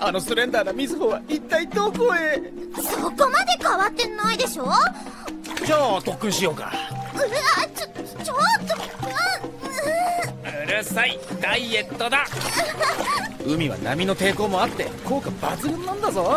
あのスレンダーなみずほは一体どこへ？そこまで変わってないでしょ？じゃあ特訓しようか。うわちょちょっとうるさいダイエットだ。海は波の抵抗もあって効果抜群なんだぞ。